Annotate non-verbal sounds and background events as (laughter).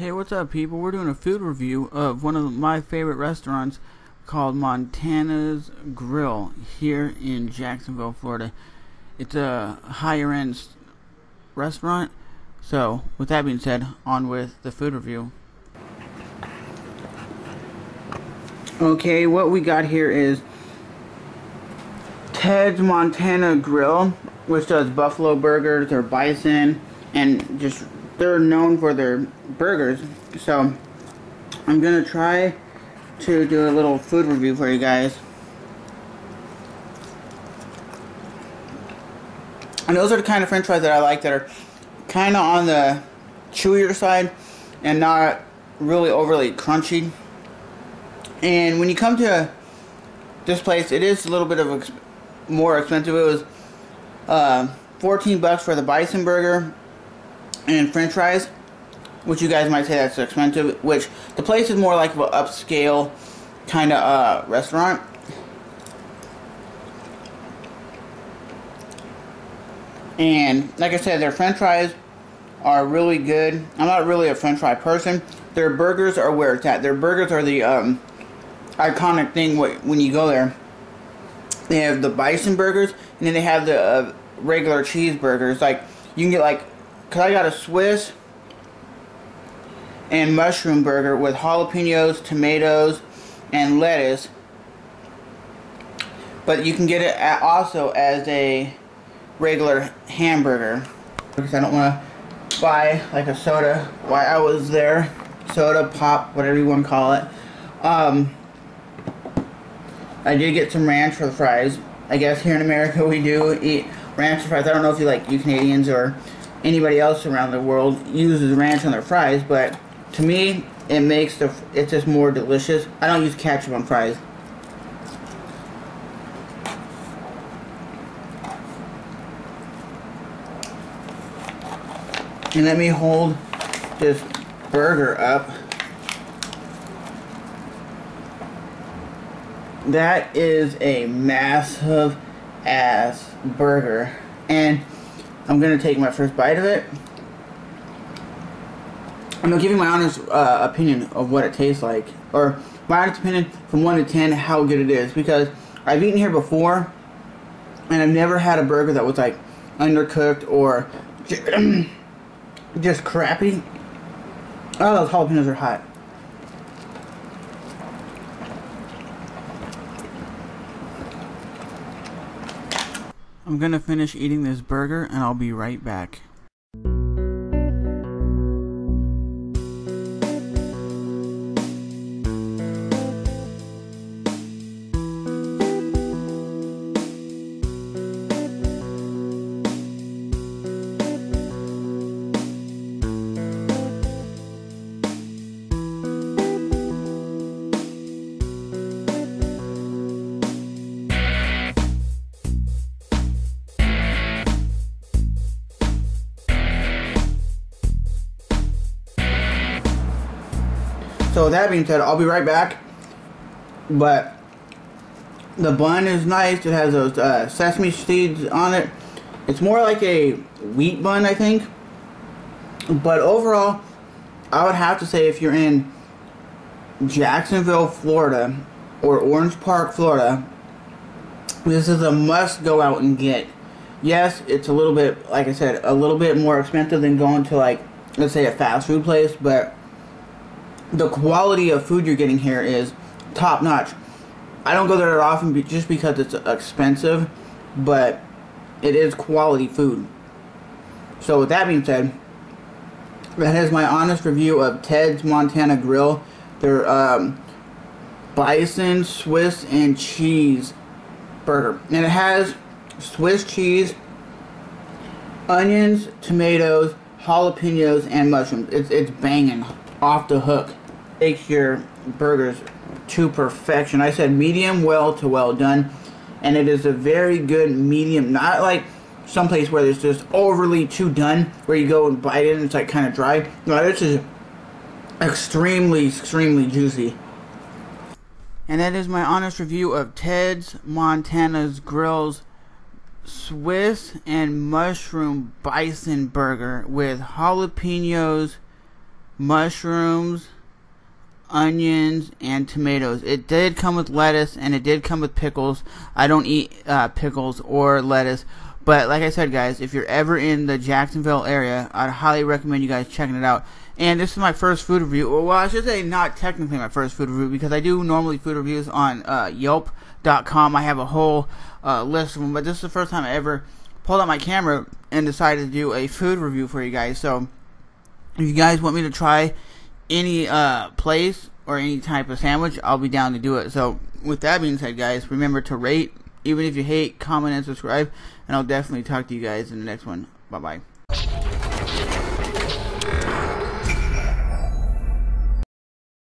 Hey, what's up, people? We're doing a food review of one of my favorite restaurants called Montana's Grill here in Jacksonville, Florida. It's a higher end restaurant. So, with that being said, on with the food review. Okay, what we got here is Ted's Montana Grill, which does buffalo burgers or bison, and just they're known for their burgers. So I'm gonna try to do a little food review for you guys. And those are the kind of french fries that I like that are kind of on the chewier side and not really overly crunchy. And when you come to this place, it is a little bit of a more expensive. It was uh, 14 bucks for the bison burger and french fries, which you guys might say that's expensive, which the place is more like an upscale kind of uh, restaurant. And like I said, their french fries are really good. I'm not really a french fry person. Their burgers are where it's at. Their burgers are the um, iconic thing when you go there. They have the bison burgers, and then they have the uh, regular cheeseburgers. Like you can get like, cause I got a Swiss and mushroom burger with jalapenos, tomatoes, and lettuce. But you can get it also as a regular hamburger because I don't want to buy like a soda while I was there. Soda, pop, whatever you want to call it. Um, I did get some ranch for the fries. I guess here in America we do eat ranch fries. I don't know if you like you Canadians or anybody else around the world uses ranch on their fries, but to me it makes the it's just more delicious. I don't use ketchup on fries. And let me hold this burger up. that is a massive ass burger and I'm gonna take my first bite of it. I'm gonna give you my honest uh, opinion of what it tastes like or my honest opinion from 1 to 10 how good it is because I've eaten here before and I've never had a burger that was like undercooked or (clears throat) just crappy. Oh those jalapenos are hot I'm gonna finish eating this burger and I'll be right back. So that being said, I'll be right back. But the bun is nice. It has those uh, sesame seeds on it. It's more like a wheat bun, I think. But overall, I would have to say if you're in Jacksonville, Florida, or Orange Park, Florida, this is a must go out and get. Yes, it's a little bit, like I said, a little bit more expensive than going to like, let's say a fast food place, but the quality of food you're getting here is top notch. I don't go there that often just because it's expensive, but it is quality food. So with that being said, that is my honest review of Ted's Montana Grill. Their um, bison, Swiss, and cheese burger. And it has Swiss cheese, onions, tomatoes, jalapenos, and mushrooms. It's, it's banging off the hook make your burgers to perfection. I said medium well to well done. And it is a very good medium, not like someplace where it's just overly too done, where you go and bite it and it's like kind of dry. No, this is extremely, extremely juicy. And that is my honest review of Ted's Montana's Grill's Swiss and mushroom bison burger with jalapenos, mushrooms, onions, and tomatoes. It did come with lettuce and it did come with pickles. I don't eat uh, pickles or lettuce. But like I said, guys, if you're ever in the Jacksonville area, I'd highly recommend you guys checking it out. And this is my first food review. Well, I should say not technically my first food review because I do normally food reviews on uh, Yelp.com. I have a whole uh, list of them, but this is the first time I ever pulled out my camera and decided to do a food review for you guys. So if you guys want me to try any uh, place or any type of sandwich, I'll be down to do it. So with that being said, guys, remember to rate, even if you hate, comment, and subscribe. And I'll definitely talk to you guys in the next one. Bye bye.